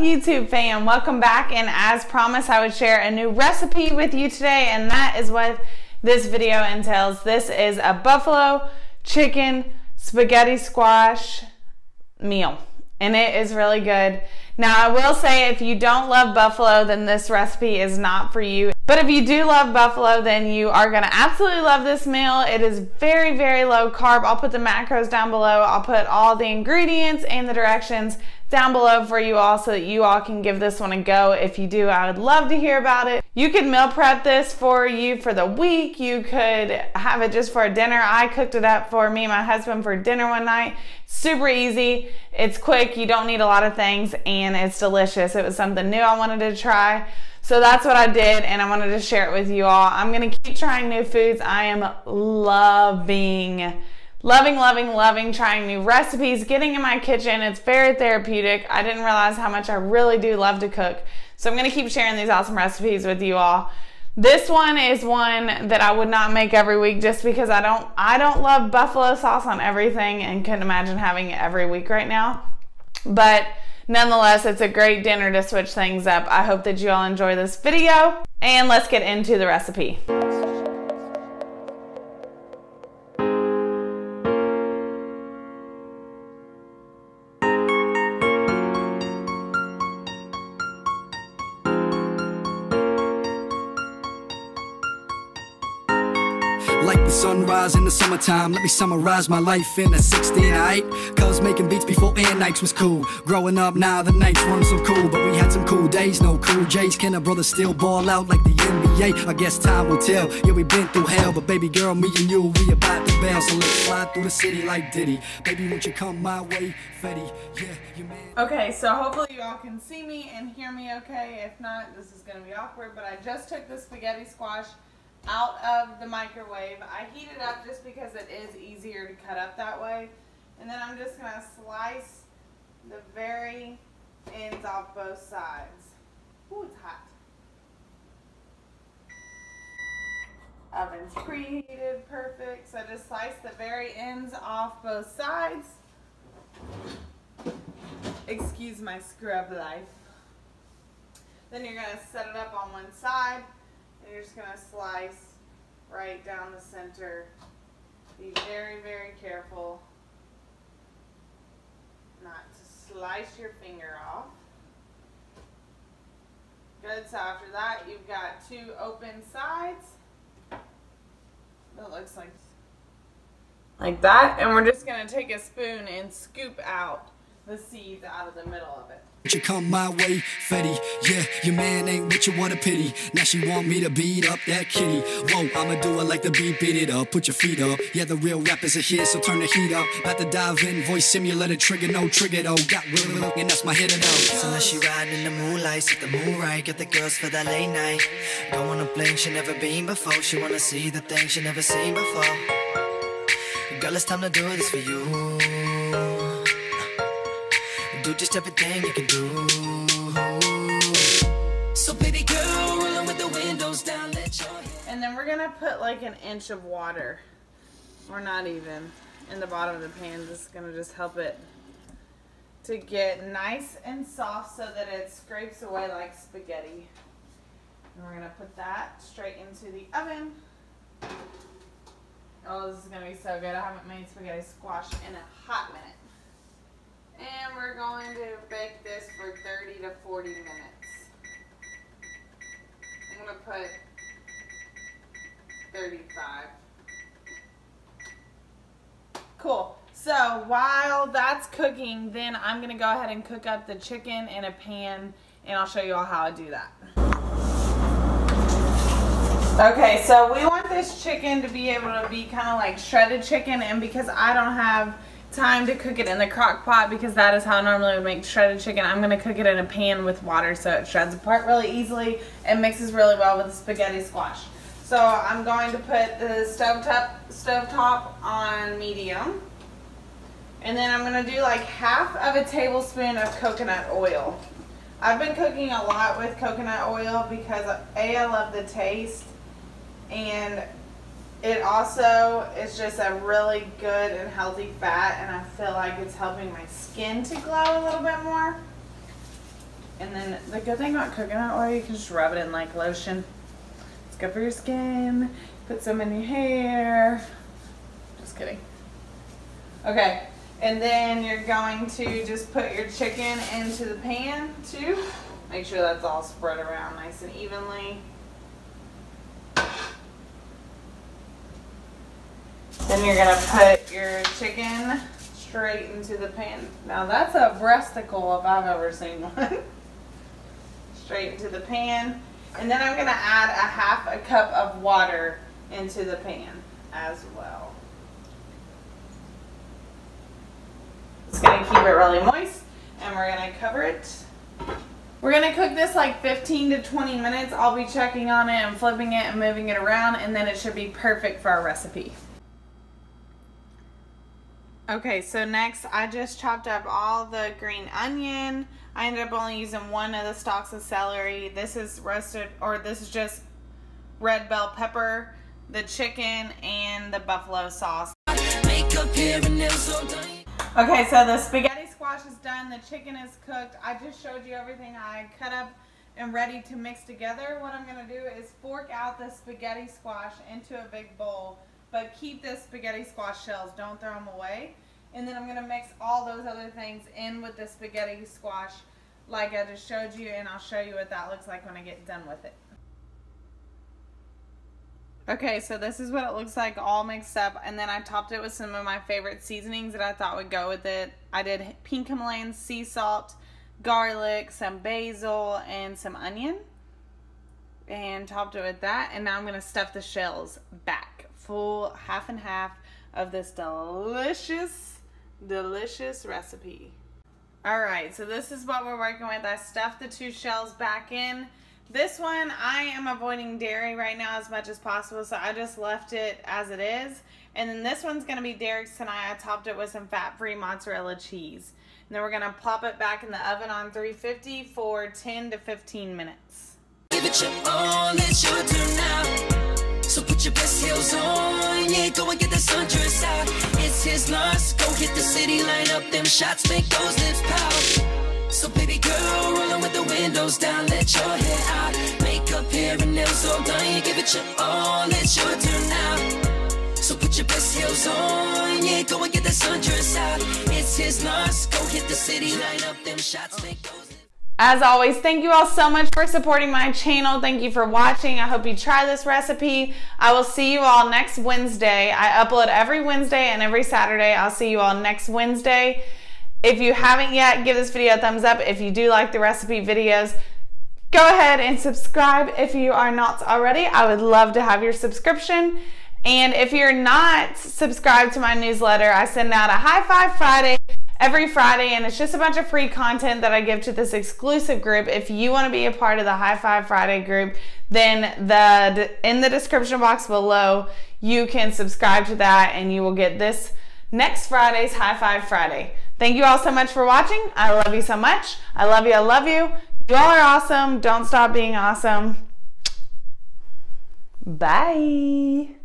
YouTube fam? Welcome back and as promised I would share a new recipe with you today and that is what this video entails. This is a buffalo chicken spaghetti squash meal and it is really good. Now I will say if you don't love buffalo then this recipe is not for you. But if you do love buffalo then you are going to absolutely love this meal. It is very very low carb. I'll put the macros down below. I'll put all the ingredients and the directions down below for you all so that you all can give this one a go. If you do, I would love to hear about it. You could meal prep this for you for the week. You could have it just for dinner. I cooked it up for me and my husband for dinner one night. Super easy. It's quick. You don't need a lot of things and it's delicious. It was something new I wanted to try. So that's what I did and I wanted to share it with you all. I'm going to keep trying new foods. I am loving Loving, loving, loving trying new recipes, getting in my kitchen. It's very therapeutic. I didn't realize how much I really do love to cook. So I'm going to keep sharing these awesome recipes with you all. This one is one that I would not make every week just because I don't I don't love buffalo sauce on everything and couldn't imagine having it every week right now. But nonetheless, it's a great dinner to switch things up. I hope that you all enjoy this video and let's get into the recipe. Sunrise in the summertime Let me summarize my life in a 16, alright? Cause making beats before and nights was cool Growing up now the nights weren't so cool But we had some cool days, no cool J's Can a brother still ball out like the NBA? I guess time will tell Yeah, we been through hell But baby girl, me and you, we about to bail So let's slide through the city like Diddy Baby, won't you come my way, Fetty? Yeah, you man Okay, so hopefully you all can see me and hear me okay. If not, this is to be awkward. But I just took the spaghetti squash out of the microwave. I heat it up just because it is easier to cut up that way. And then I'm just going to slice the very ends off both sides. Ooh, it's hot. Oven's preheated, perfect. So just slice the very ends off both sides. Excuse my scrub life. Then you're going to set it up on one side. And you're just going to slice right down the center. Be very, very careful not to slice your finger off. Good, so after that you've got two open sides. That looks like like that. And we're just going to take a spoon and scoop out the seeds out of the middle of it. you come my way, Fetty? Yeah, your man ain't with you, what a pity. Now she want me to beat up that kitty. Whoa, I'ma do it like the beat, beat it up. Put your feet up. Yeah, the real rappers are here, so turn the heat up. About to dive in, voice simulator, trigger, no trigger though. Got real, and that's my hit it out. So now she riding in the moonlight, set the moon right, get the girls for that late night. Go on a plane she never been before. She wanna see the things she never seen before. Girl, it's time to do this for you. Do just everything you can do. So baby girl, with the windows down, let your. And then we're gonna put like an inch of water, or not even, in the bottom of the pan. This is gonna just help it to get nice and soft so that it scrapes away like spaghetti. And we're gonna put that straight into the oven. Oh, this is gonna be so good. I haven't made spaghetti squash in a hot minute. And we're going to bake this for 30 to 40 minutes. I'm going to put 35. Cool. So while that's cooking, then I'm going to go ahead and cook up the chicken in a pan and I'll show you all how I do that. Okay, so we want this chicken to be able to be kind of like shredded chicken and because I don't have time to cook it in the crock pot because that is how I normally would make shredded chicken. I'm going to cook it in a pan with water so it shreds apart really easily and mixes really well with the spaghetti squash. So I'm going to put the stovetop, stovetop on medium. And then I'm going to do like half of a tablespoon of coconut oil. I've been cooking a lot with coconut oil because A, I love the taste and it also is just a really good and healthy fat and I feel like it's helping my skin to glow a little bit more. And then the good thing about coconut oil, you can just rub it in like lotion. It's good for your skin. Put some in your hair. Just kidding. Okay, and then you're going to just put your chicken into the pan too. Make sure that's all spread around nice and evenly. Then you're gonna put your chicken straight into the pan. Now that's a breasticle if I've ever seen one. straight into the pan. And then I'm gonna add a half a cup of water into the pan as well. It's gonna keep it really moist and we're gonna cover it. We're gonna cook this like 15 to 20 minutes. I'll be checking on it and flipping it and moving it around and then it should be perfect for our recipe. Okay, so next I just chopped up all the green onion. I ended up only using one of the stalks of celery. This is roasted, or this is just red bell pepper, the chicken, and the buffalo sauce. Okay, so the spaghetti squash is done. The chicken is cooked. I just showed you everything I cut up and ready to mix together. What I'm going to do is fork out the spaghetti squash into a big bowl, but keep the spaghetti squash shells. Don't throw them away. And then I'm going to mix all those other things in with the spaghetti squash like I just showed you and I'll show you what that looks like when I get done with it. Okay, so this is what it looks like all mixed up and then I topped it with some of my favorite seasonings that I thought would go with it. I did pink Himalayan sea salt, garlic, some basil, and some onion and topped it with that and now I'm going to stuff the shells back full half and half of this delicious delicious recipe. All right, so this is what we're working with. I stuffed the two shells back in. This one, I am avoiding dairy right now as much as possible, so I just left it as it is. And then this one's gonna be Derek's tonight. I topped it with some fat-free mozzarella cheese. And then we're gonna pop it back in the oven on 350 for 10 to 15 minutes. So put your best heels on, yeah, go and get that sundress out. It's his loss, go hit the city, line up them shots, make those lips pout. So baby girl, rollin' with the windows down, let your hair out. Makeup, hair, and nails all done, you give it your all, it's your turn now. So put your best heels on, yeah, go and get that sundress out. It's his loss, go hit the city, line up them shots, make those as always, thank you all so much for supporting my channel. Thank you for watching. I hope you try this recipe. I will see you all next Wednesday. I upload every Wednesday and every Saturday. I'll see you all next Wednesday. If you haven't yet, give this video a thumbs up. If you do like the recipe videos, go ahead and subscribe if you are not already. I would love to have your subscription. And if you're not subscribed to my newsletter, I send out a High Five Friday every Friday, and it's just a bunch of free content that I give to this exclusive group. If you want to be a part of the High Five Friday group, then the in the description box below, you can subscribe to that, and you will get this next Friday's High Five Friday. Thank you all so much for watching. I love you so much. I love you. I love you. You all are awesome. Don't stop being awesome. Bye.